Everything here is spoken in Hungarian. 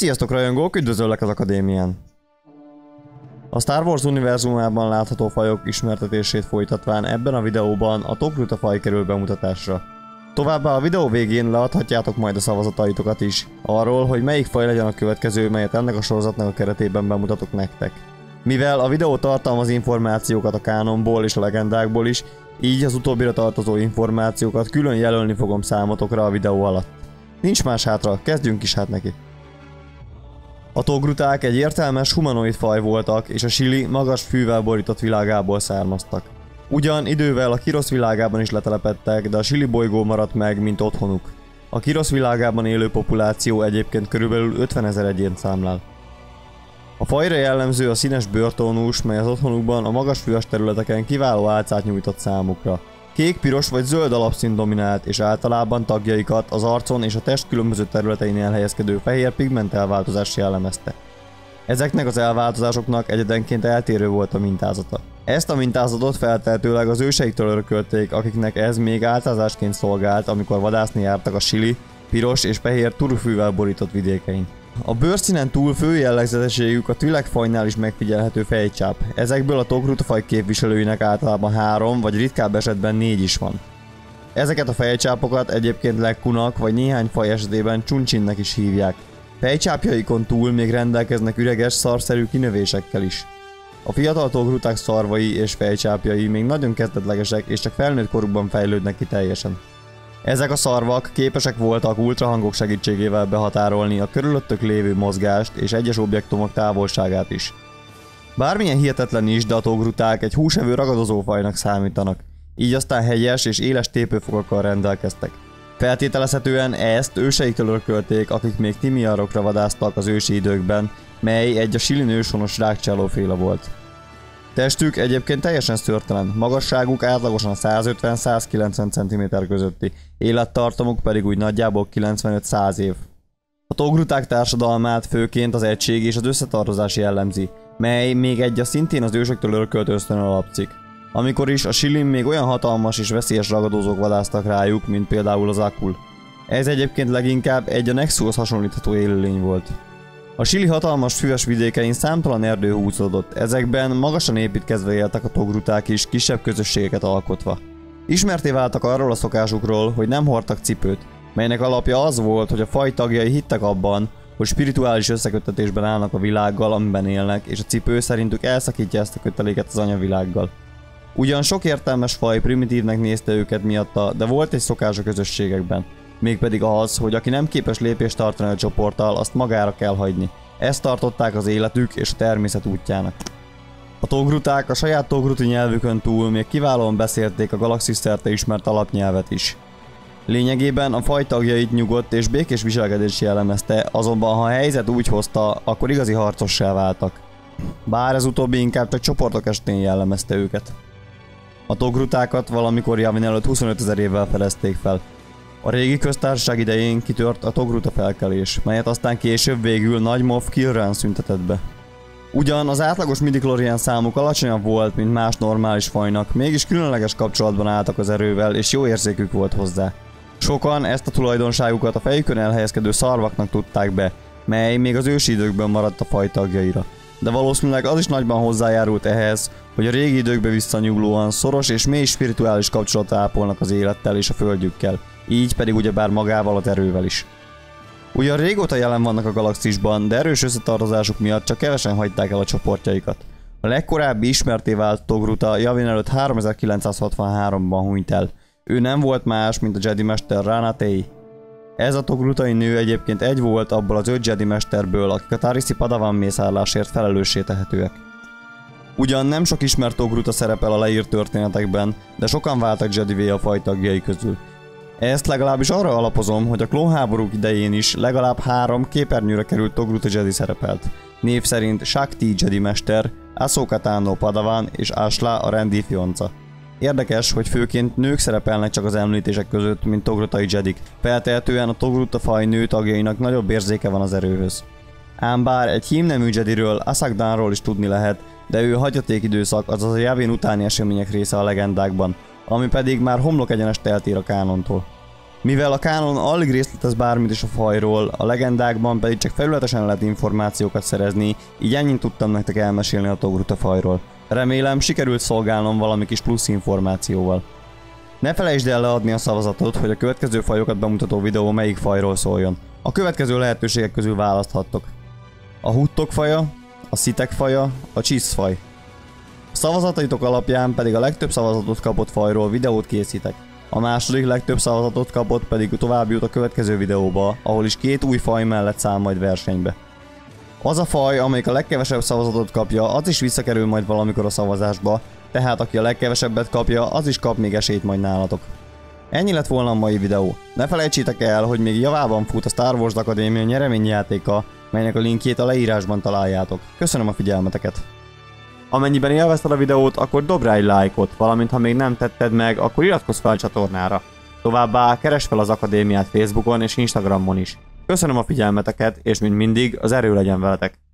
Sziasztok rajongók, üdvözöllek az akadémián! A Star Wars univerzumában látható fajok ismertetését folytatván ebben a videóban a Tokruta faj kerül bemutatásra. Továbbá a videó végén leadhatjátok majd a szavazataitokat is, arról, hogy melyik faj legyen a következő, melyet ennek a sorozatnak a keretében bemutatok nektek. Mivel a videó tartalmaz információkat a kánonból és a legendákból is, így az utóbbira tartozó információkat külön jelölni fogom számotokra a videó alatt. Nincs más hátra, kezdjünk is hát neki. A togruták egy értelmes humanoid faj voltak, és a Sili magas fűvel borított világából származtak. Ugyan idővel a Kirosz világában is letelepedtek, de a Sili bolygó maradt meg, mint otthonuk. A Kirosz világában élő populáció egyébként körülbelül 50 ezer egyént számlál. A fajra jellemző a színes bőrtónus, mely az otthonukban a magas füves területeken kiváló álcát nyújtott számukra. Kék, piros vagy zöld alapszín dominált, és általában tagjaikat az arcon és a test különböző területein elhelyezkedő fehér pigment elváltozás jellemezte. Ezeknek az elváltozásoknak egyedenként eltérő volt a mintázata. Ezt a mintázatot feltehetőleg az őseiktől örökölték, akiknek ez még áltázásként szolgált, amikor vadászni jártak a sili, piros és fehér turufűvel borított vidékein. A bőrszínen túl fő jellegzetességük a tülegfajnál is megfigyelhető fejcsáp. Ezekből a tokrutafaj képviselőinek általában három, vagy ritkább esetben négy is van. Ezeket a fejcsápokat egyébként lekkunak, vagy néhány faj esetében csuncsinnek is hívják. Fejcsápjaikon túl még rendelkeznek üreges, szarszerű kinövésekkel is. A fiatal togruták szarvai és fejcsápjai még nagyon kezdetlegesek és csak felnőtt korukban fejlődnek ki teljesen. Ezek a szarvak képesek voltak ultrahangok segítségével behatárolni a körülöttök lévő mozgást és egyes objektumok távolságát is. Bármilyen hihetetlen is, de a togruták egy húsevő ragadozófajnak számítanak, így aztán helyes és éles tépőfogakkal rendelkeztek. Feltételezhetően ezt őseiktől örkölték, akik még timiarokra vadáztak az ősi időkben, mely egy a silinősonos rákcsálóféle volt. Testük egyébként teljesen szörtelen, magasságuk átlagosan 150-190 cm közötti, élettartamuk pedig úgy nagyjából 95-100 év. A togruták társadalmát főként az egység és az összetartozás jellemzi, mely még egy a szintén az ősöktől örökölt ösztönön alapszik. Amikor is a Silim még olyan hatalmas és veszélyes ragadozók vadáztak rájuk, mint például az Akul. Ez egyébként leginkább egy a Nexushoz hasonlítható élőlény volt. A Sili hatalmas füves vidékein számtalan erdő húzódott, ezekben magasan építkezve éltek a togruták is, kisebb közösségeket alkotva. Ismerté váltak arról a szokásukról, hogy nem hordtak cipőt, melynek alapja az volt, hogy a faj tagjai hittek abban, hogy spirituális összekötetésben állnak a világgal, amiben élnek, és a cipő szerintük elszakítja ezt a köteléket az anyavilággal. Ugyan sok értelmes faj primitívnek nézte őket miatta, de volt egy szokás a közösségekben – mégpedig az, hogy aki nem képes lépést tartani a csoporttal, azt magára kell hagyni. Ezt tartották az életük és a természet útjának. A togruták a saját togruti nyelvükön túl még kiválóan beszélték a galaxis szerte ismert alapnyelvet is. Lényegében a faj tagjait nyugodt és békés viselkedés jellemezte, azonban ha a helyzet úgy hozta, akkor igazi harcossá váltak. Bár ez utóbbi inkább csak csoportok estén jellemezte őket. A togrutákat valamikor Javin előtt 25 ezer évvel fedezték fel, a régi köztársaság idején kitört a Togruta felkelés, melyet aztán később végül Nagy Moff Kilran szüntetett be. Ugyan az átlagos midichlorian számuk alacsonyabb volt, mint más normális fajnak, mégis különleges kapcsolatban álltak az erővel, és jó érzékük volt hozzá. Sokan ezt a tulajdonságukat a fejükön elhelyezkedő szarvaknak tudták be, mely még az ősi időkben maradt a faj tagjaira. De valószínűleg az is nagyban hozzájárult ehhez, hogy a régi időkbe visszanyúlóan szoros és mély spirituális kapcsolatot ápolnak az élettel és a földjükkel, így pedig ugyebár magával az erővel is. Ugyan régóta jelen vannak a galaxisban, de erős összetartozásuk miatt csak kevesen hagyták el a csoportjaikat. A legkorábbi ismerté vált Togruta Javin előtt 3963-ban hunyt el. Ő nem volt más, mint a Jedi Mester Rana Tei. Ez a togrutai nő egyébként egy volt abból az öt Jedi Mesterből, akik a Tarisi Padawan mészárlásért felelőssé tehetőek. Ugyan nem sok ismert Togruta szerepel a leírt történetekben, de sokan váltak Jedi a fajtagjai közül. Ezt legalábbis arra alapozom, hogy a klónháborúk idején is legalább három képernyőre került Togruta Jedi szerepelt. Név szerint Shakti Jedi Mester, Ahsoka Tano Padawan és Asla a rendi fionca. Érdekes, hogy főként nők szerepelnek csak az említések között, mint Togrutai Jedik. Feltehetően a Togruta faj nő tagjainak nagyobb érzéke van az erőhöz. Ám bár egy hímnemű Jediről, Asakdanról is tudni lehet, de ő hagyaték időszak, azaz a Javin utáni események része a legendákban, ami pedig már homlok egyenest eltér a kánontól. Mivel a kánon alig részletez bármit is a fajról, a legendákban pedig csak felületesen lehet információkat szerezni, így ennyit tudtam nektek elmesélni a Togruta fajról. Remélem sikerült szolgálnom valami kis plusz információval. Ne felejtsd el leadni a szavazatot, hogy a következő fajokat bemutató videó melyik fajról szóljon. A következő lehetőségek közül választhattok. A huttok faja, a szitek faja, a csisz faj. A szavazataitok alapján pedig a legtöbb szavazatot kapott fajról videót készítek. A második legtöbb szavazatot kapott pedig tovább jut a következő videóba, ahol is két új faj mellett száll majd versenybe. Az a faj, amelyik a legkevesebb szavazatot kapja, az is visszakerül majd valamikor a szavazásba, tehát aki a legkevesebbet kapja, az is kap még esélyt majd nálatok. Ennyi lett volna a mai videó. Ne felejtsétek el, hogy még javában fut a Star Wars Akadémia nyereményjátéka, melynek a linkjét a leírásban találjátok. Köszönöm a figyelmeteket! Amennyiben élvezted a videót, akkor dobd rá egy lájkot, valamint ha még nem tetted meg, akkor iratkozz fel a csatornára. Továbbá keresd fel az akadémiát Facebookon és Instagramon is. Köszönöm a figyelmeteket, és mint mindig, az erő legyen veletek!